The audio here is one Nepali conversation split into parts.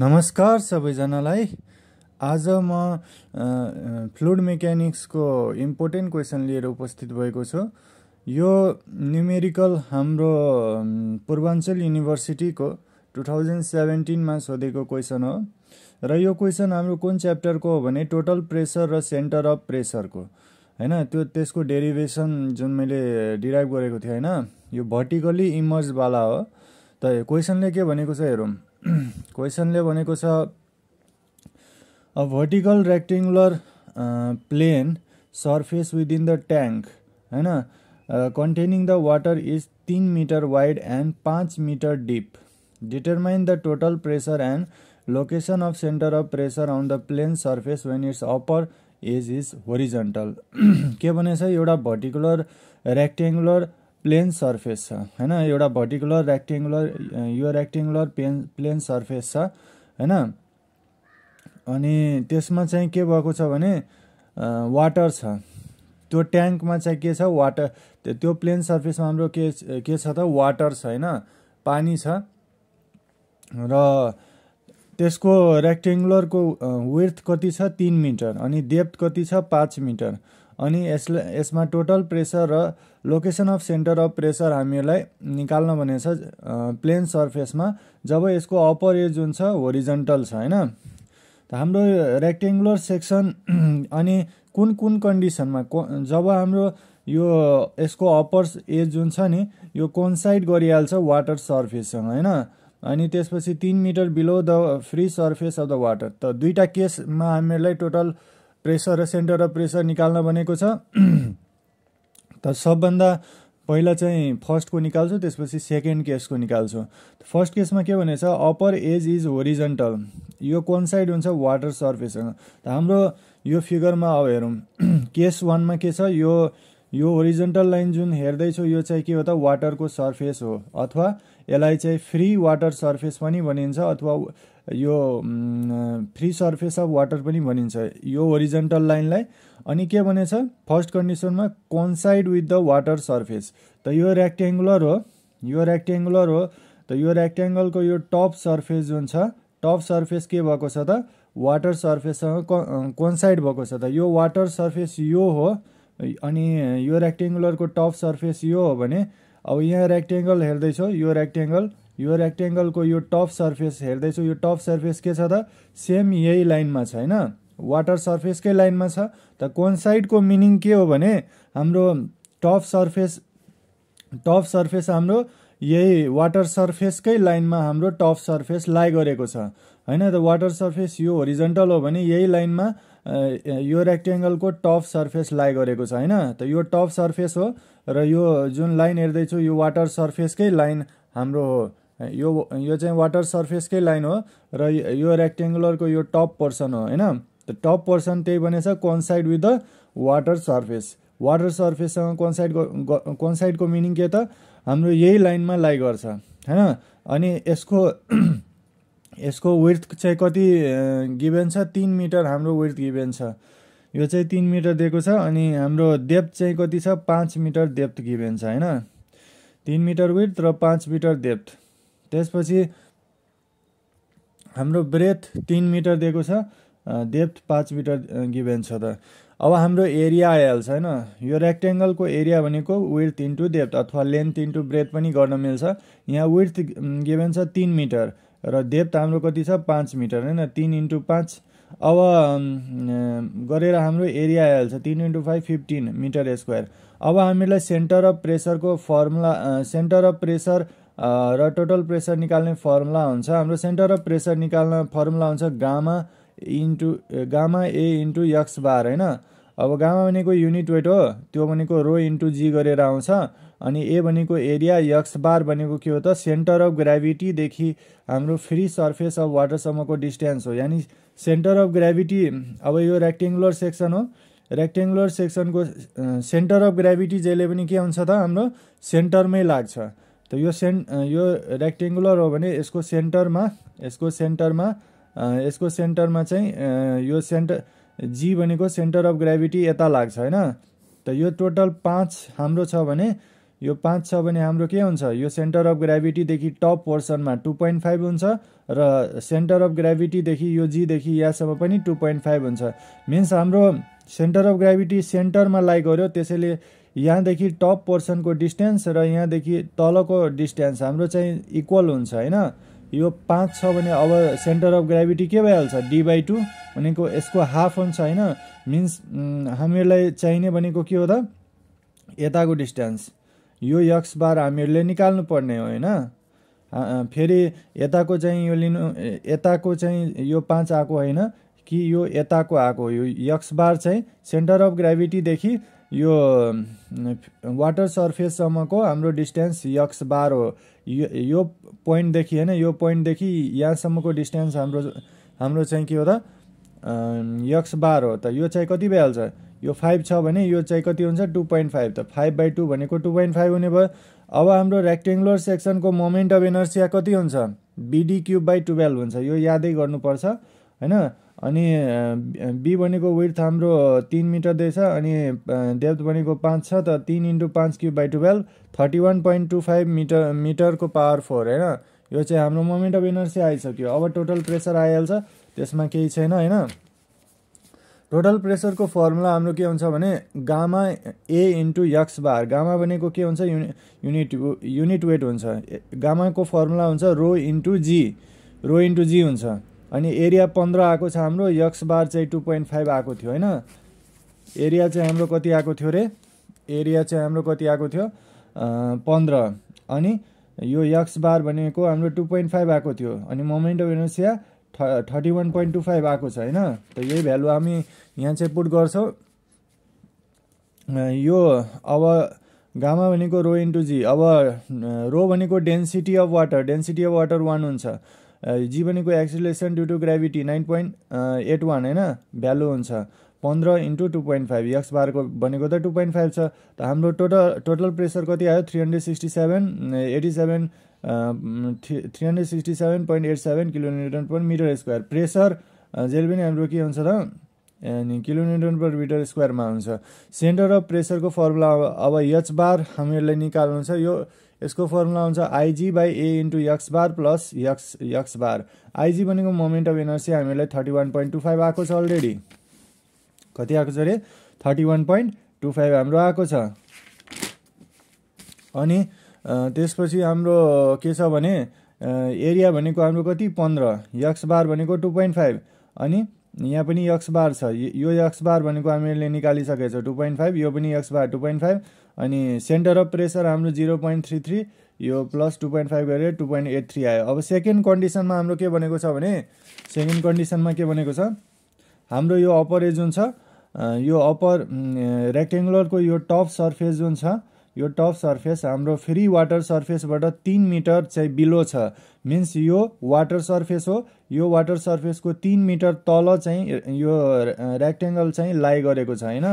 नमस्कार सबैजनालाई। आज म फ्लुड मेकानिक्सको इम्पोर्टेन्ट क्वेसन लिएर उपस्थित भएको छु। यो न्युमेरिकल हाम्रो पूर्वाञ्चल युनिभर्सिटीको टु थाउजन्ड सेभेन्टिनमा सोधेको क्वेसन हो। र यो क्वेसन हाम्रो कुन च्याप्टरको हो भने टोटल प्रेसर र सेन्टर अफ प्रेसरको। होइन त्यो त्यसको डेरिभेसन जुन मैले डिराइभ गरेको थिएँ होइन। यो भर्टिकल्ली इमर्जवाला हो। त क्वेसनले के भनेको छ हेरौँ। क्वेसनले भनेको छ a vertical rectangular plane surface within the tank होइन? कन्टेनिङ द वाटर इज तिन मिटर वाइड एन्ड पाँच metre deep determine the total pressure and location of centre of pressure on the plane surface when its upper edge is horizontal के भनेछ एउटा भर्टिकुलर रेक्टेङ्गुलर प्लेन सर्फेस छ होइन? एउटा भर्टिकुलर रेक्टेङ्गुलर यो रेक्टेङ्गुलर प्लेन प्लेन सर्फेस छ होइन? अनि त्यसमा चाहिँ के भएको छ भने वाटर छ। त्यो ट्याङ्कमा चाहिँ के छ? वाटर त्यो प्लेन सर्फेसमा हाम्रो के के छ त? वाटर छ होइन? पानी छ। र त्यसको रेक्टेङ्गुलरको विर्थ कति छ? तिन मिटर। अनि डेप्थ कति छ? पाँच मिटर। अनि यसलाई यसमा टोटल प्रेसर र location of centre of pressure हामीलाई निकाल्न भनेको छ प्लेन सर्फेसमा। जब यसको अप्पर एज जुन छ होरिजेन्टल छ होइन? हाम्रो रेक्टेङ्गुलर सेक्सन अनि कुन कुन कन्डिसनमा जब हाम्रो यो यसको अप्पर एज जुन छ नि यो कोन्साइड गरिहाल्छ वाटर सर्फेससँग होइन? अनि त्यसपछि तिन metre below the free surface of the water त दुईवटा केसमा हामीहरूलाई टोटल प्रेसर र सेन्टर अफ प्रेसर निकाल्न भनेको छ। त सबभन्दा पहिला चाहिँ फर्स्टको निकाल्छु त्यसपछि सेकेन्ड केसको निकाल्छु। फर्स्ट केसमा के भनेछ अप्पर एज इज होरिजेन्टल यो कोन साइड हुन्छ? वाटर सर्फेससँग हाम्रो यो फिगरमा अब हेरौँ। केस वानमा के छ? यो यो होरिजेन्टल लाइन जुन हेर्दैछौँ यो चाहिँ के हो त? वाटरको सर्फेस हो। अथवा यसलाई चाहिँ फ्री वाटर सर्फेस पनि भनिन्छ अथवा यो फ्री सर्फेस अफ वाटर पनि भनिन्छ। यो ओरिजेन्टल लाइनलाई अनि के भनेछ? First कन्डिसनमा coincide with the water surface त यो रेक्टेङ्गुलर हो। यो रेक्टेङ्गुलर हो। त यो रेक्टेङ्गलको यो टप सर्फेस जुन छ टप सर्फेस के भएको छ त? वाटर सर्फेससँग कोन्साइड भएको छ त। यो वाटर सर्फेस यो हो। अनि यो रेक्टेङ्गुलरको टप सर्फेस यो हो भने अब यहाँ रेक्टेङ्गल हेर्दैछौ यो रेक्टेङ्गल यो रेक्टेङ्गलको यो टप सर्फेस हेर्दैछु यो टप सर्फेस के छ त? सेम यही लाइनमा छ होइन? वाटर सर्फेसकै लाइनमा छ? त कोन्साइडको मिनिङ के हो भने हाम्रो टप सर्फेस टप सर्फेस हाम्रो यही वाटर सर्फेसकै लाइनमा हाम्रो टप सर्फेस लाइ गरेको छ। होइन त वाटर सर्फेस यो होरिजेन्टल हो भने यही लाइनमा यो रेक्टेङ्गलको टप सर्फेस लाइ गरेको छ होइन त? यो टप सर्फेस हो र यो जुन लाइन हेर्दैछु यो वाटर सर्फेसकै लाइन हाम्रो हो। यो यो चाहिँ वाटर सर्फेसकै लाइन हो र यो रेक्टेङ्गुलरको यो टप पोर्सन हो होइन? त टप पोर्सन त्यही बनेछ coincide with the water surface water सर्फेससँग coincide कोन्साइडको मिनिङ के त? हाम्रो यही लाइनमा लाइ गर्छ होइन अनि यसको यसको विर्थ चाहिँ कति गिभेन छ? तिन मिटर हाम्रो विर्थ गिभेन छ। यो चाहिँ तिन मिटर दिएको छ अनि हाम्रो डेप्थ चाहिँ कति छ? पाँच मिटर डेप्थ गिभेन छ होइन तिन मिटर विर्थ र पाँच मिटर डेप्थ त्यसपछि हाम्रो ब्रेथ तिन मिटर दिएको छ डेप्थ पाँच मिटर गिभेन छ त। अब हाम्रो एरिया आइहाल्छ होइन? यो रेक्टेङ्गलको एरिया भनेको विर्थ इन्टु डेप्थ अथवा लेन्थ इन्टु ब्रेथ पनि गर्न मिल्छ। यहाँ विर्थ गिभेन छ तिन मिटर र डेप्थ हाम्रो कति छ? पाँच मिटर होइन? तिन इन्टु पाँच। अब गरेर हाम्रो एरिया आइहाल्छ तिन into five fifteen metre square अब हामीलाई सेन्टर अफ प्रेसरको फर्मुला सेन्टर अफ प्रेसर र टोटल प्रेसर निकाल्ने फर्मुला हुन्छ। हाम्रो सेन्टर अफ प्रेसर निकाल्न फर्मुला हुन्छ gamma into gamma A into x bar होइन? अब गामा भनेको युनिट वेट हो त्यो भनेको रो इन्टु जी गरेर आउँछ। अनि ए भनेको एरिया यक्स बार भनेको के हो त? सेन्टर अफ ग्राभिटीदेखि हाम्रो फ्री सर्फेस अफ वाटरसम्मको डिस्टेन्स हो। यानि सेन्टर अफ ग्राभिटी अब यो रेक्टेङ्गुलर सेक्सन हो। रेक्टेङ्गुलर सेक्सनको सेन्टर अफ ग्राभिटी जहिले पनि के हुन्छ त? हाम्रो सेन्टरमै लाग्छ। त यो सेन् यो रेक्टेङ्गुलर हो भने यसको सेन्टरमा यसको सेन्टरमा यसको सेन्टरमा चाहिँ यो सेन्टर जी भनेको सेन्टर अफ ग्राभिटी यता लाग्छ होइन? त यो टोटल पाँच हाम्रो छ भने यो पाँच छ भने हाम्रो के हुन्छ? यो सेन्टर अफ ग्राभिटीदेखि टप पोर्सनमा टु पोइन्ट फाइभ हुन्छ र सेन्टर अफ ग्राभिटीदेखि यो जीदेखि यहाँसम्म पनि टु पोइन्ट फाइभ हुन्छ। मिन्स हाम्रो सेन्टर अफ ग्राभिटी सेन्टरमा लाइक गर्यो त्यसैले यहाँदेखि टप पोर्सनको डिस्टेन्स र यहाँदेखि तलको डिस्टेन्स हाम्रो चाहिँ इक्वल हुन्छ होइन? यो पाँच छ भने अब सेन्टर अफ ग्राभिटी के भइहाल्छ? डी बाई टू भनेको यसको हाफ हुन्छ होइन? मिन्स हामीहरूलाई चाहिने भनेको के हो त? यताको डिस्टेन्स यो यक्स बार हामीहरूले निकाल्नु पर्ने हो होइन? फेरि यताको चाहिँ यो लिनु यताको चाहिँ यो पाँच आएको होइन? कि यो यताको आएको? यो यक्स बार चाहिँ सेन्टर अफ ग्राभिटीदेखि यो वाटर सर्फेससम्मको हाम्रो डिस्टेन्स यक्स बार हो। यो यो पोइन्टदेखि होइन यो पोइन्टदेखि यहाँसम्मको डिस्टेन्स हाम्रो हाम्रो चाहिँ के हो त यक्स बार हो त यो चाहिँ कति भइहाल्छ? यो फाइभ छ भने यो चाहिँ कति हुन्छ? टु पोइन्ट फाइभ त। फाइभ बाई टू भनेको टु पोइन्ट फाइभ हुने भयो। अब हाम्रो रेक्टेङ्गुलर सेक्सनको मोमेन्ट अफ इनर्सिया कति हुन्छ? बिडी क्युब बाई टुवेल्भ हुन्छ। यो यादै गर्नुपर्छ होइन? अनि बी भनेको विथ हाम्रो तिन मिटर दिएछ अनि डेप्थ भनेको पाँच छ त तिन इन्टु पाँच cube by twelve thirty one point two five metre मिटरको पावर फोर होइन? यो चाहिँ हाम्रो मोमेन्ट अफ इनर्सिया आइसक्यो। अब टोटल प्रेसर आइहाल्छ त्यसमा केही छैन होइन? टोटल प्रेसरको फर्मुला हाम्रो के हुन्छ भने gamma A into x bar gamma भनेको के हुन्छ? युनि युनिट युनिट वेट हुन्छ। गामाको फर्मुला हुन्छ रो इन्टु जी रो इन्टु जी हुन्छ। अनि एरिया पन्ध्र आएको छ हाम्रो यक्स बार चाहिँ टु पोइन्ट फाइभ आएको थियो होइन? एरिया चाहिँ हाम्रो कति आएको थियो रे? एरिया चाहिँ हाम्रो कति आएको थियो? पन्ध्र। अनि यो यक्स बार भनेको हाम्रो टु पोइन्ट फाइभ आएको थियो। अनि moment of inertia thirty one point two five आएको छ होइन? त यही भ्यालु हामी यहाँ चाहिँ पुट गर्छौँ। यो अब गामा भनेको रो इन्टु जी अब रो भनेको density of water density of water one हुन्छ। जी भनेको acceleration due to gravity nine point eight one होइन भ्यालु हुन्छ। पन्ध्र into two point five x बारको भनेको त टू पोइन्ट फाइभ छ। त हाम्रो टोटल टोटल प्रेसर कति आयो? Three hundred sixty seven eighty seven three hundred sixty seven point eight seven kilometre per metre square. Pressure जहिले पनि हाम्रो के हुन्छ त? अनि किलोमिटर पर मिटर स्क्वायरमा हुन्छ। सेन्टर अफ प्रेसरको फर्मुला अब यच बार हामीहरूलाई निकाल्नु छ यो यसको फर्मुला हुन्छ IG by A into x bar plus x x bar IG भनेको मोमेन्ट अफ इनर्सी हामीलाई thirty one point two five आएको छ अलरेडी कति आएको छ अरे? Thirty one point two five हाम्रो आएको छ। अनि त्यसपछि हाम्रो के छ भने एरिया भनेको हाम्रो कति? पन्ध्र। यक्स बार भनेको टु पोइन्ट फाइभ अनि यहाँ पनि यक्स बार छ। यो यक्स बार भनेको हामीले निकालिसकेको छ। टु पोइन्ट फाइभ यो पनि x bar two point five अनि सेन्टर अफ प्रेसर हाम्रो जिरो पोइन्ट थ्री थ्री यो प्लस टू पोइन्ट फाइभ गरेर टू पोइन्ट एट थ्री आयो। अब सेकेन्ड कन्डिसनमा हाम्रो के भनेको छ भने सेकेन्ड कन्डिसनमा के भनेको छ? हाम्रो यो अप्पर एज जुन छ यो अप्पर रेक्टेङ्गुलरको यो टप सर्फेस जुन छ यो टप सर्फेस हाम्रो फ्री वाटर सर्फेसबाट तिन मिटर चाहिँ बिलो छ। मिन्स यो वाटर सर्फेस हो। यो वाटर सर्फेसको तिन मिटर तल चाहिँ यो रेक्टेङ्गल चाहिँ लाइ गरेको छ होइन?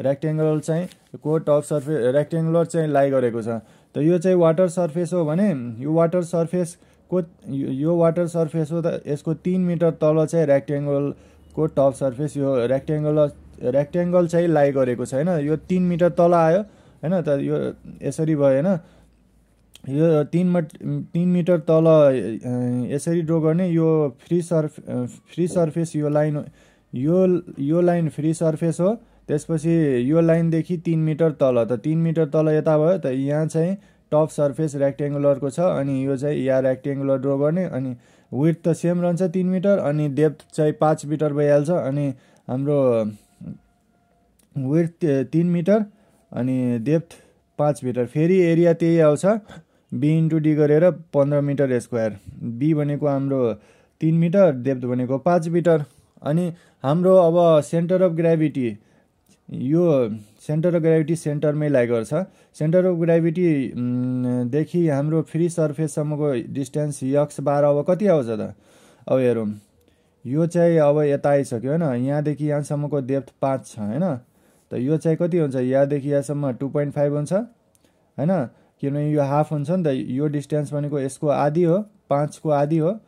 रेक्टेङ्गल चाहिँ को टप सर्फेस रेक्टेङ्गुलर चाहिँ लाइ गरेको छ। त यो चाहिँ वाटर सर्फेस हो भने यो वाटर सर्फेसको यो वाटर सर्फेस हो त यसको तिन मिटर तल चाहिँ रेक्टेङ्गलको टप सर्फेस यो रेक्टेङ्गल रेक्टेङ्गल चाहिँ लाइ गरेको छ होइन? यो तिन मिटर तल आयो। होइन त यो यसरी भयो होइन यो तिन मट तिन मिटर तल यसरी ड्र गर्ने यो फ्री सर्फ फ्री सर्फेस यो लाइन यो यो लाइन फ्री सर्फेस हो त्यसपछि यो लाइनदेखि तिन मिटर तल त तिन मिटर तल यता भयो त यहाँ चाहिँ टप सर्फेस रेक्टेङ्गुलरको छ अनि यो चाहिँ यहाँ रेक्टेङ्गुलर ड्र गर्ने अनि विथ त सेम रहन्छ तिन मिटर अनि डेप्थ चाहिँ पाँच मिटर भइहाल्छ अनि हाम्रो विथ तिन मिटर अनि डेप्थ पाँच मिटर। फेरि एरिया त्यही आउँछ। बी इन्टु डी गरेर पन्ध्र मिटर स्क्वायर बी भनेको हाम्रो तिन मिटर डेप्थ भनेको पाँच मिटर। अनि हाम्रो अब सेन्टर अफ ग्राभिटी यो सेन्टर अफ ग्राभिटी सेन्टरमै लाइ गर्छ सेन्टर अफ ग्राभिटी देखि हाम्रो फ्री सर्फेससम्मको डिस्टेन्स यक्स बार अब कति आउँछ त? अब हेरौँ। यो चाहिँ अब यता आइसक्यो होइन। यहाँदेखि यहाँसम्मको डेप्थ पाँच छ होइन? त यो चाहिँ कति हुन्छ? यहाँदेखि यहाँसम्म टु पोइन्ट फाइभ हुन्छ। होइन? किनभने यो हाफ हुन्छ नि त। यो डिस्टेन्स भनेको यसको आधी हो पाँचको आधी हो।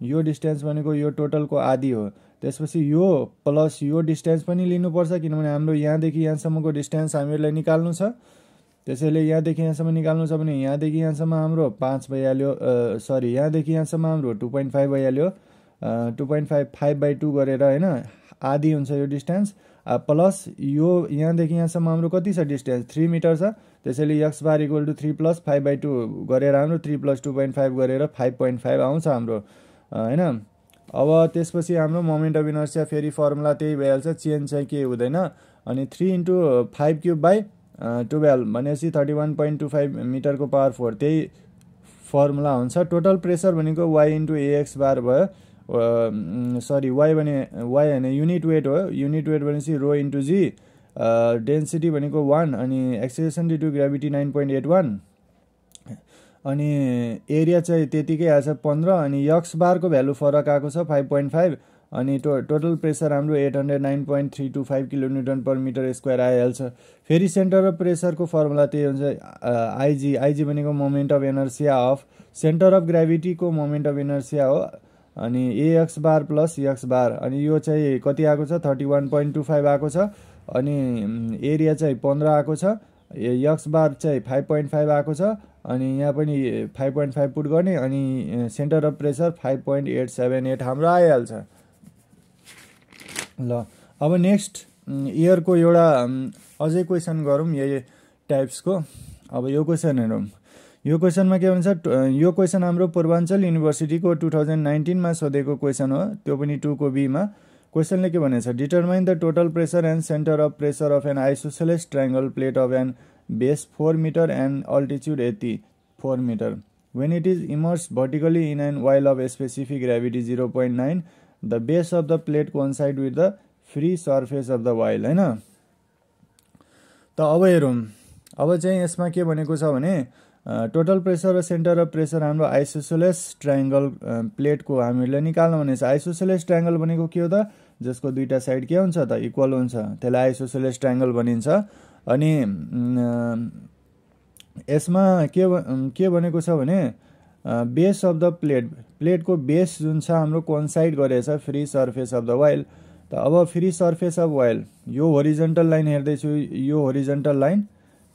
यो डिस्टेन्स भनेको यो टोटलको आधी हो। त्यसपछि यो प्लस यो डिस्टेन्स पनि लिनुपर्छ किनभने हाम्रो यहाँदेखि यहाँसम्मको डिस्टेन्स हामीहरूलाई निकाल्नु छ। त्यसैले यहाँदेखि यहाँसम्म निकाल्नु छ भने यहाँदेखि यहाँसम्म हाम्रो पाँच भइहाल्यो सरी यहाँदेखि यहाँसम्म हाम्रो टु पोइन्ट फाइभ भइहाल्यो। Two point five five by two गरेर होइन? आधी हुन्छ यो डिस्टेन्स प्लस यो यहाँदेखि यहाँसम्म हाम्रो कति छ डिस्टेन्स? थ्री मिटर छ। त्यसैले x bar equal to three plus five by two गरेर हाम्रो three plus two point five गरेर फाइभ पोइन्ट फाइभ आउँछ हाम्रो होइन? अब त्यसपछि हाम्रो मोमेन्ट अफ इनर्सिया फेरि फर्मुला त्यही भइहाल्छ। चेन्ज चाहिँ केही हुँदैन? अनि three into five cube by twelve भनेपछि thirty one point two five मिटरको पावर फोर त्यही फर्मुला हुन्छ। टोटल प्रेसर भनेको Y into A x bar भयो। सरी वाइ भने वाइ होइन युनिट वेट हो। युनिट वेट भनेपछि रो इन्टु जी डेन्सिटी भनेको वान अनि acceleration due to gravity nine point eight one अनि एरिया चाहिँ त्यतिकै आएछ पन्ध्र अनि यक्स बारको भ्यालु फरक आएको छ फाइभ पोइन्ट फाइभ अनि टो टोटल प्रेसर हाम्रो eight hundred nine point three two five kilometre per metre square आइहाल्छ फेरि सेन्टर अफ प्रेसरको फर्मुला त्यही हुन्छ आइजी आइजी भनेको moment of inertia of centre of ग्राभिटीको moment of inertia हो। अनि A x bar plus x bar अनि यो चाहिँ कति आएको छ? Thirty one point two five आएको छ। अनि एरिया चाहिँ पन्ध्र आएको छ। यक्स बार चाहिँ फाइभ पोइन्ट फाइभ आएको छ। अनि यहाँ पनि फाइभ पोइन्ट फाइभ पुट गर्ने। अनि centre of pressure five point eight seven eight हाम्रो आइहाल्छ। ल अब नेक्स्ट इयरको एउटा अझै क्वेसन गरौँ। यही टाइप्सको अब यो क्वेसन हेरौँ। यो क्वेसनमा के भन्छ यो क्वेसन हाम्रो पूर्वाञ्चल युनिभर्सिटीको टु थाउजन्ड नाइन्टिनमा सोधेको क्वेसन हो। त्यो पनि टुको बीमा। क्वेसनले के भनेको छ determine the total pressure and centre of pressure of an isosceles triangle plate of an base four metre and altitude यति four metre when it is immerse vertically in an oil of specific gravity zero point nine the base of the plate coincide with the free surface of the oil होइन? त अब हेरौँ। अब चाहिँ यसमा के भनेको छ भने टोटल प्रेसर र सेन्टर अफ प्रेसर हाम्रो आइसोसोलेस ट्राइङ्गल प्लेटको हामीले निकाल्नु भनेको छ। आइसोसोलेस ट्राइङ्गल भनेको के हो त? जसको दुईवटा साइड के हुन्छ त? इक्वल हुन्छ। त्यसलाई आइसोसोलेस ट्राइङ्गल भनिन्छ। अनि यसमा के के भनेको छ भने बेस अफ द प्लेट प्लेटको बेस जुन छ हाम्रो कोन्साइड गरेछ free surface of the oil त अब फ्री सर्फेस अफ वाइल यो होरिजेन्टल लाइन हेर्दैछु। यो होरिजेन्टल लाइन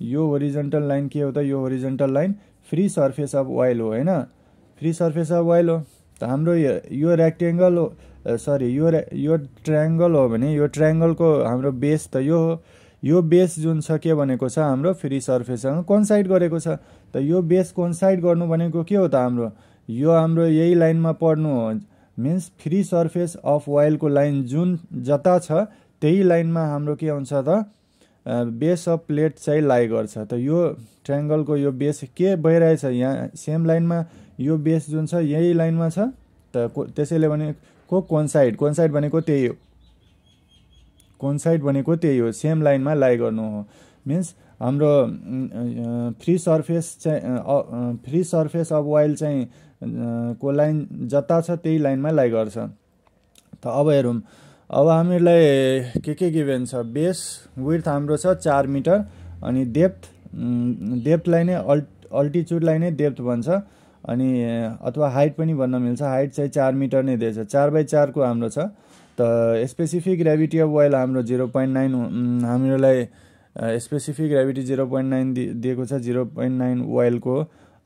यो होरिजेन्टल लाइन के हो त? यो horizontal line free surface of oil हो होइन? फ्री सर्फेस अफ वाइल हो। त हाम्रो यो रेक्टेङ्गल हो सरी यो यो ट्रायङ्गल हो भने यो ट्रायङ्गलको हाम्रो बेस त यो हो। यो बेस जुन छ के भनेको छ हाम्रो फ्री सर्फेससँग कोन्साइड गरेको छ। त यो बेस कोन्साइड गर्नु भनेको के हो त हाम्रो? यो हाम्रो यही लाइनमा पढ्नु हो। मिन्स फ्री सर्फेस अफ वाइलको लाइन जुन जता छ त्यही लाइनमा हाम्रो के हुन्छ त? बेस अफ प्लेट चाहिँ लाइ गर्छ। त यो ट्रायङ्गलको यो बेस के भइरहेछ? यहाँ सेम लाइनमा यो बेस जुन छ यही लाइनमा छ। त त्यसैले भनेको कोन्साइड कोन्साइड भनेको त्यही हो। कोन्साइड भनेको त्यही हो। सेम लाइनमा लाइ गर्नु हो। मिन्स हाम्रो फ्री सर्फेस चाहिँ फ्री सर्फेस अफ वाइल चाहिँ को लाइन जता छ त्यही लाइनमा लाइ गर्छ। त अब हेरौँ। अब हामीलाई के के गिभेन छ? बेस विथ हाम्रो छ चार मिटर अनि डेप्थ डेप्थलाई नै अल् अल्टिच्युडलाई नै डेप्थ भन्छ। अनि अथवा हाइट पनि भन्न मिल्छ। हाइट चाहिँ चार मिटर नै दिएछ। चार बाई चारको हाम्रो छ। त स्पेसिफिक ग्राभिटी अफ वाइल हाम्रो जिरो पोइन्ट नाइन हामीलाई specific gravity zero point nine दिएको छ। जिरो पोइन्ट नाइन वाइलको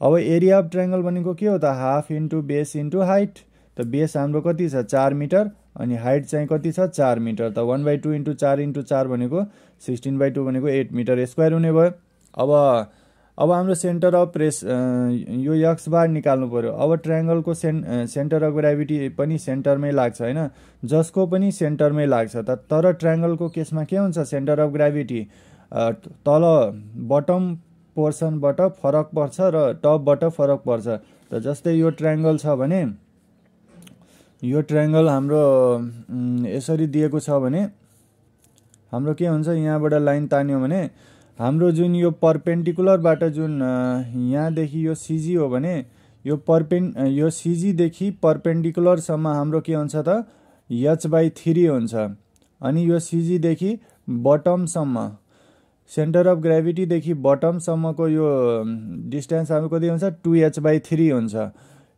अब एरिया अफ ट्राइङ्गल भनेको के हो त? Half into base into height त बेस हाम्रो कति छ? चार मिटर। अनि हाइट चाहिँ कति छ? चार मिटर। त वान बाई टू इन्टु चार इन्टु चार भनेको सिक्सटिन बाई टू भनेको एट मिटर स्क्वायर हुने भयो। अब अब हाम्रो सेन्टर अफ प्रेस यो यक्स बार निकाल्नु पऱ्यो अब ट्रायङ्गलको सेन् सेन्टर अफ ग्राभिटी पनि सेन्टरमै लाग्छ होइन? जसको पनि सेन्टरमै लाग्छ। त तर ट्रायङ्गलको केसमा के हुन्छ? सेन्टर अफ ग्राभिटी तल बटम पोर्सनबाट फरक पर्छ र टपबाट फरक पर्छ। त जस्तै यो ट्रायङ्गल छ भने यो ट्रायङ्गल हाम्रो यसरी दिएको छ भने हाम्रो के हुन्छ यहाँबाट लाइन तान्यो भने हाम्रो जुन यो पर्पेन्डिकुलरबाट जुन यहाँदेखि यो सिजी हो भने यो पर्पेन् यो सिजीदेखि पर्पेन्डिकुलरसम्म हाम्रो के हुन्छ त एच बाई थ्री हुन्छ। अनि यो सिजीदेखि बटमसम्म सेन्टर अफ ग्राभिटीदेखि बटमसम्मको यो डिस्टेन्स हाम्रो कति हुन्छ टु एच बाई थ्री हुन्छ।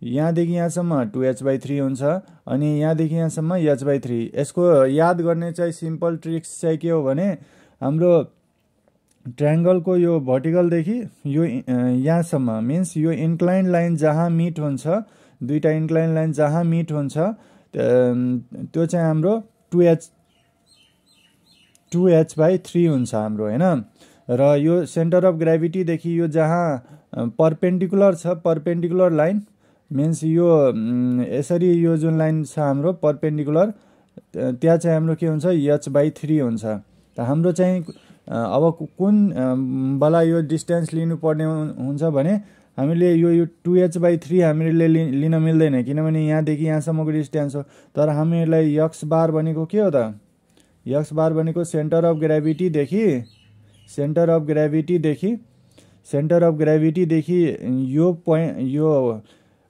यहाँदेखि यहाँसम्म टु एच बाई थ्री हुन्छ अनि यहाँदेखि यहाँसम्म एच बाई थ्री। यसको याद गर्ने चाहिँ सिम्पल ट्रिक्स चाहिँ के हो भने हाम्रो ट्रायङ्गलको यो भर्टिकलदेखि यो यहाँसम्म मिन्स यो इन्क्लाइन लाइन जहाँ मिट हुन्छ दुईवटा इन्क्लाइन लाइन जहाँ मिट हुन्छ त्यो चाहिँ हाम्रो two H two H by three हुन्छ हाम्रो होइन? र यो सेन्टर अफ ग्राभिटीदेखि यो जहाँ पर्पेन्डिकुलर छ पर्पेन्डिकुलर लाइन मिन्स यो यसरी यो जुन लाइन छ हाम्रो पर्पेन्डिकुलर त्यहाँ चाहिँ हाम्रो के हुन्छ एच बाई थ्री हुन्छ। त हाम्रो चाहिँ अब कुन बला यो डिस्टेन्स लिनुपर्ने हुन्छ भने हामीले यो यो टु एच बाई थ्री हामीले लिन मिल्दैन किनभने यहाँदेखि यहाँसम्मको डिस्टेन्स हो। तर हामीलाई यक्स बार भनेको के हो त? यक्स बार भनेको सेन्टर अफ ग्राभिटीदेखि सेन्टर अफ ग्राभिटीदेखि सेन्टर अफ ग्राभिटीदेखि यो पोइन्ट यो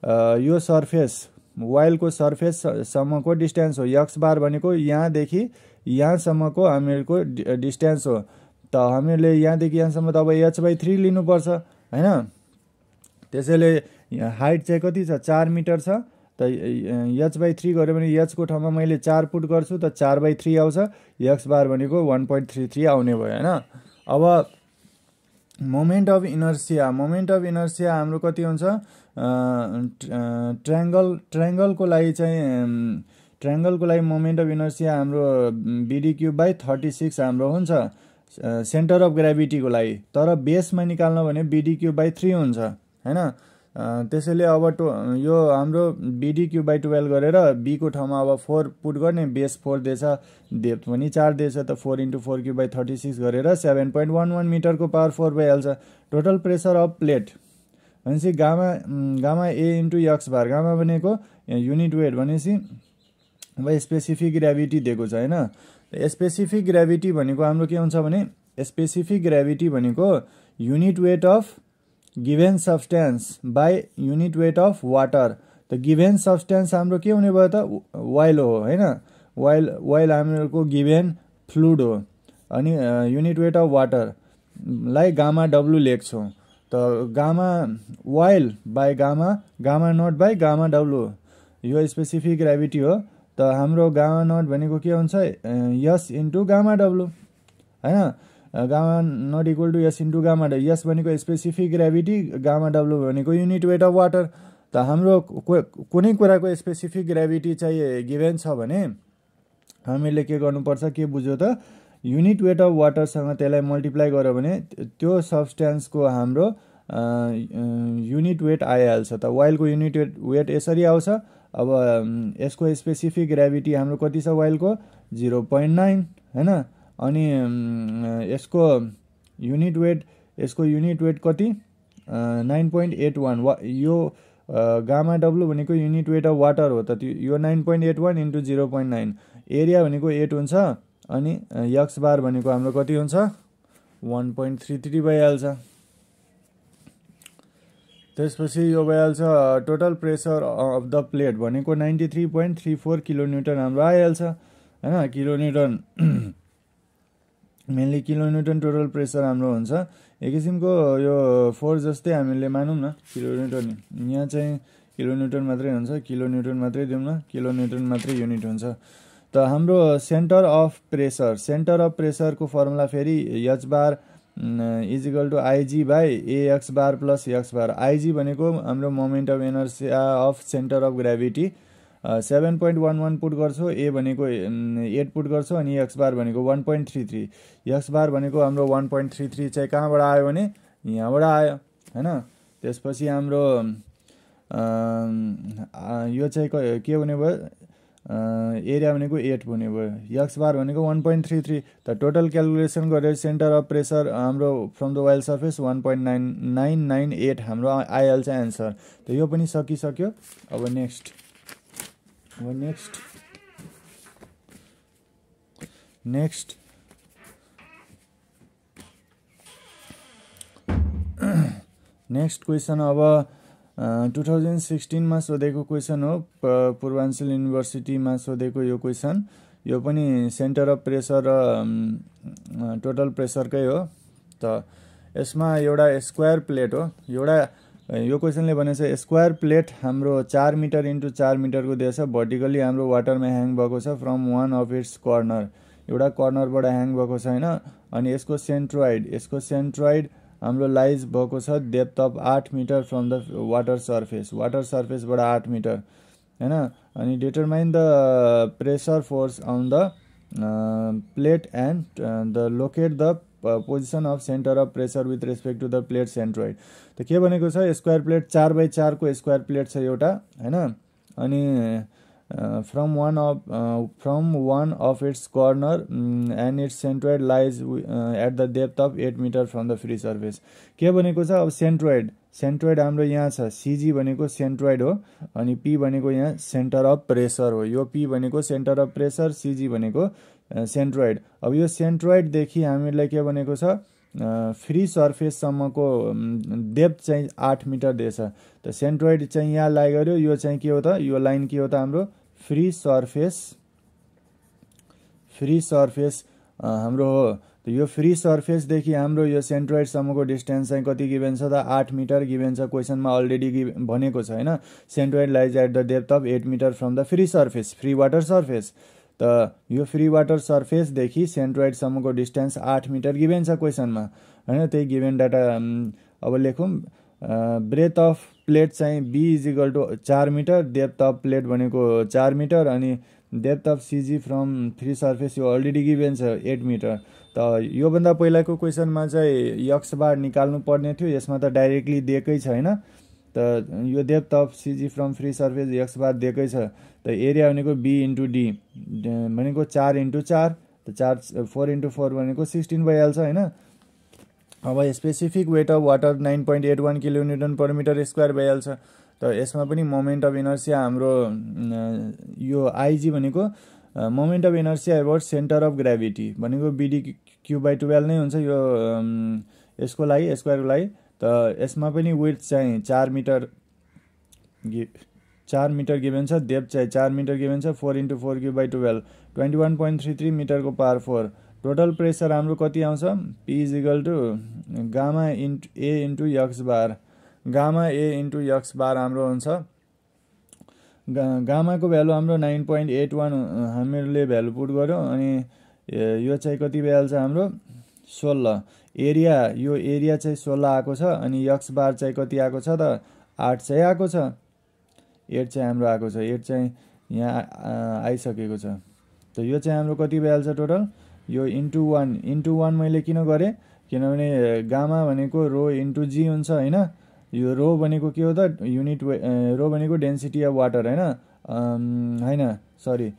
यो सर्फेस वाइलको सर्फेससम्मको डिस्टेन्स हो यक्स बार भनेको यहाँदेखि यहाँसम्मको हामीहरूको डिस्टेन्स हो। त हामीहरूले यहाँदेखि यहाँसम्म त अब एच बाई थ्री लिनुपर्छ होइन? त्यसैले हाइट चाहिँ कति छ? चार मिटर छ। त एच बाई थ्री गऱ्यो भने एचको ठाउँमा मैले चार पुट गर्छु त चार बाई थ्री आउँछ। एक्स बार भनेको वान पोइन्ट थ्री थ्री आउने भयो होइन? अब moment of inertia moment of inertia हाम्रो कति हुन्छ? ट्रायङ्गल ट्रायङ्गलको लागि चाहिँ ट्रायङ्गलको लागि मोमेन्ट अफ इनर्सिया हाम्रो BD cube by thirty six हाम्रो हुन्छ सेन्टर अफ ग्राभिटीको लागि। तर बेसमा निकाल्नु भने बिडी क्युब बाई थ्री हुन्छ होइन? त्यसैले अब टो यो हाम्रो बिडी क्यु बाई टुवेल्भ गरेर बीको ठाउँमा अब फोर पुट गर्ने बेस फोर दिएछ डेप्थ पनि चार दिएछ त four into four cube by thirty six गरेर सेभेन पोइन्ट वान वान मिटरको पावर फोर भइहाल्छ टोटल प्रेसर अफ प्लेट भनेपछि gamma gamma A into x bar gamma भनेको युनिट वेट भनेपछि अब स्पेसिफिक ग्राभिटी दिएको छ होइन? स्पेसिफिक ग्राभिटी भनेको हाम्रो के हुन्छ भने स्पेसिफिक ग्राभिटी भनेको unit weight of given substance by unit weight of water त गिभेन सब्सटेन्स हाम्रो के हुने भयो त? वाइल हो होइन? वाइल वाइल हाम्रो गिभेन फ्लुड हो अनि युनिट वेट अफ वाटरलाई गामा डब्लु लेख्छौँ। त gamma oil by gamma gamma naught by gamma W यो स्पेसिफिक ग्राभिटी हो। त हाम्रो गामा नट भनेको के हुन्छ? यस इन्टु गामा डब्लु होइन? Gamma naught equal to s into gamma s भनेको स्पेसिफिक ग्राभिटी गामा डब्लु भनेको युनिट वेट अफ वाटर त हाम्रो कुनै कुराको स्पेसिफिक ग्राभिटी चाहिँ गिभेन छ भने हामीले के गर्नुपर्छ के बुझ्यो त युनिट वेट अफ वाटरसँग त्यसलाई मल्टिप्लाई गर्यो भने त्यो सब्सटेन्सको हाम्रो युनिट वेट आइहाल्छ। त वाइलको युनिट वेट वेट यसरी आउँछ। अब यसको स्पेसिफिक ग्राभिटी हाम्रो कति छ वाइलको जिरो पोइन्ट नाइन होइन अनि यसको युनिट वेट यसको युनिट वेट कति? नाइन पोइन्ट एट वान वा यो गामा डब्लु भनेको युनिट वेट अफ वाटर हो त त्यो यो nine point eight one into zero point nine area भनेको एट हुन्छ अनि यक्स बार भनेको हाम्रो कति हुन्छ? वान पोइन्ट थ्री थ्री भइहाल्छ। त्यसपछि यो भइहाल्छ total pressure of the plate भनेको ninety three point three four kilometre हाम्रो आइहाल्छ होइन? Kilometre mainly kilometre total pressure हाम्रो हुन्छ। एक किसिमको यो फोर्स जस्तै हामीले मानौँ न किलोमिटर यहाँ चाहिँ किलोमिटर मात्रै हुन्छ किलोमिटर मात्रै दिउँ न किलोमिटर मात्रै युनिट हुन्छ। त हाम्रो centre of pressure centre of प्रेसरको formula फेरि H bar equal to IG by A x bar plus x bar IG भनेको हाम्रो moment of inertia of centre of gravity seven point one one put गर्छु ए भनेको एट पुट गर्छु अनि एक्स बार भनेको one point three three x bar भनेको हाम्रो वान पोइन्ट थ्री थ्री चाहिँ कहाँबाट आयो भने यहाँबाट आयो होइन? त्यसपछि हाम्रो यो चाहिँ के हुने भयो? एरिया भनेको एट हुने भयो। यक्स बार भनेको वान पोइन्ट थ्री थ्री त टोटल क्यालकुलेसन गरेर सेन्टर अफ प्रेसर हाम्रो from the oil surface one point nine nine nine eight हाम्रो आइहाल्छ एन्सर त यो पनि सकिसक्यो। अब next next next next question अब टु थाउजन्ड सिक्सटिनमा सोधेको क्वेसन हो पूर्वाञ्चल युनिभर्सिटीमा सोधेको यो क्वेसन यो पनि सेन्टर अफ प्रेसर र टोटल प्रेसरकै हो. त यसमा एउटा स्क्वायर प्लेट हो. एउटा यो क्वेसनले भनेछ स्क्वायर प्लेट हाम्रो चार मिटर इन्टु चार मिटरको दिएछ भर्टिकली हाम्रो वाटरमा ह्याङ भएको छ from one of its corner एउटा कर्नरबाट ह्याङ भएको छ होइन? अनि यसको सेन्ट्रोइड यसको सेन्ट्रोइड हाम्रो लाइज भएको छ डेप्थ अफ आठ metre from the water surface water सर्फेसबाट आठ मिटर होइन? अनि determine the pressure force on the plate and the locate the position of centre of pressure with respect to the plate centroid त के भनेको छ? स्क्वायर प्लेट चार बाई चारको स्क्वायर प्लेट छ एउटा होइन? अनि from one of from one of its corner and its centroid lies at the depth of eight metre from the free surface के भनेको छ? अब सेन्ट्रोइड सेन्ट्रोइड हाम्रो यहाँ छ। सिजी भनेको सेन्ट्रोइड हो अनि पी भनेको यहाँ सेन्टर अफ प्रेसर हो। यो पी भनेको सेन्टर अफ प्रेसर सिजी भनेको सेन्ट्रोइड अब यो सेन्ट्रोइडदेखि हामीलाई के भनेको छ फ्री सर्फेससम्मको डेप्थ चाहिँ आठ मिटर दिएछ। त सेन्ट्रोइड चाहिँ यहाँ लाइ गऱ्यो यो चाहिँ के हो त यो लाइन के हो त हाम्रो फ्री सर्फेस फ्री सर्फेस हाम्रो हो। यो फ्री सर्फेसदेखि हाम्रो यो सेन्ट्रोइडसम्मको डिस्टेन्स चाहिँ कति गिभेन छ त आठ मिटर गिभेन छ क्वेसनमा अलरेडी गिभ भनेको छ होइन? Centroid lies at the depth of eight metre from the free surface free water surface. त यो फ्री वाटर सर्फेसदेखि सेन्ट्रोइडसम्मको डिस्टेन्स आठ मिटर गिभेन छ क्वेसनमा। होइन त्यही गिभेन डाटा अब लेखौँ ब्रेथ अफ प्लेट चाहिँ बी इज इक्वल टु चार मिटर डेप्थ अफ प्लेट भनेको चार मिटर अनि depth of CG from free surface यो अलरेडी गिभेन छ एट मिटर। त योभन्दा पहिलाको क्वेसनमा चाहिँ यक्स बार निकाल्नु पर्ने थियो यसमा त डाइरेक्टली दिएकै छ होइन त यो depth of CG from free surface X bar दिएकै छ त एरिया भनेको बी इन्टु डी भनेको चार इन्टु चार त चार फोर इन्टु फोर भनेको सिक्सटिन भइहाल्छ होइन? अब specific weight of water nine point eight one kilometre per metre square भइहाल्छ। त यसमा पनि मोमेन्ट अफ इनर्सिया हाम्रो यो आइजी भनेको moment of inertia about centre of gravity भनेको बिडी क्यु बाई टुवेल्भ नै हुन्छ यो यसको लागि स्क्वायरको लागि। त यसमा पनि विथ चाहिँ चार मिटर चार मिटर गिभेन छ डेप चाहिँ चार मिटर गिभेन छ four into four cube by twelve twenty one point three three मिटरको पावर फोर टोटल प्रेसर हाम्रो कति आउँछ? P is equal to gamma into A into X bar gamma A into X bar हाम्रो हुन्छ गामाको भ्यालु हाम्रो नाइन पोइन्ट एट वान हामीले भ्यालु पुट गऱ्यौँ अनि यो चाहिँ कति भइहाल्छ हाम्रो? सोह्र। एरिया यो एरिया चाहिँ सोह्र आएको छ अनि यक्स बार चाहिँ कति आएको छ त? आठ चाहिँ आएको छ। एट चाहिँ हाम्रो आएको छ। एट चाहिँ यहाँ आइसकेको छ। त यो चाहिँ हाम्रो कति भइहाल्छ टोटल? यो इन्टु वान इन्टु वान मैले किन गरेँ? किनभने गामा भनेको रो इन्टु जी हुन्छ होइन? यो रो भनेको के हो त? युनिट रो भनेको डेन्सिटी अफ वाटर होइन? होइन सरी।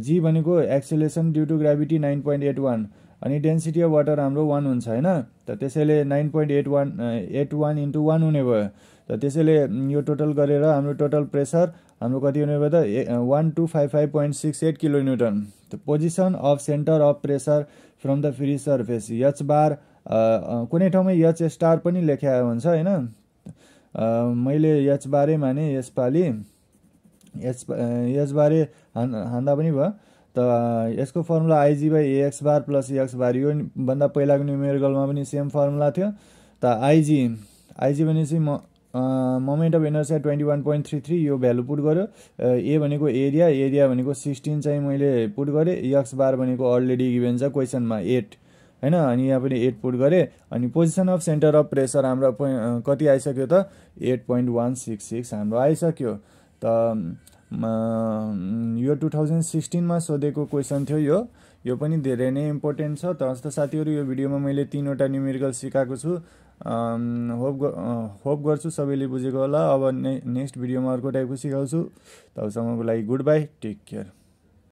जी भनेको acceleration due to gravity nine point eight one. अनि डेन्सिटी अफ वाटर हाम्रो वान हुन्छ होइन? त त्यसैले nine point eight one eight one into one हुने भयो। त त्यसैले यो टोटल गरेर हाम्रो टोटल प्रेसर हाम्रो कति हुने भयो त? One two five five point six eight kilometre त position of centre of pressure from the free surface H bar कुनै ठाउँमा यच स्टार पनि लेखा हुन्छ होइन? मैले यच बारे माने यसपालि यस यसबारे हान्दा पनि भयो। त यसको formula IG by AX bar plus X bar यो भन्दा पहिलाको न्युमेरिकलमा पनि सेम फर्मुला थियो. त आइजी आइजी भनेपछि म moment of inertia twenty one point three three यो भ्यालु पुट गर्यो। ए भनेको एरिया एरिया भनेको सिक्सटिन चाहिँ मैले पुट गरेँ। यक्स बार भनेको अलरेडी गिभेन छ क्वेसनमा एट होइन? अनि यहाँ पनि एट पुट गरेँ। अनि position of centre of pressure हाम्रो कति आइसक्यो त? Eight point one six six हाम्रो आइसक्यो। त यो टु थाउजन्ड सिक्सटिनमा सोधेको क्वेसन थियो यो। यो पनि धेरै नै इम्पोर्टेन्ट छ। त हस्त साथीहरू यो भिडियोमा मैले तिनवटा न्युमेरिकल सिकाएको छु। होप होप गर्छु सबैले बुझेको होला। अब ने नेक्स्ट भिडियोमा अर्को टाइपको सिकाउँछु। तबसम्मको लागि गुड बाई टेक केयर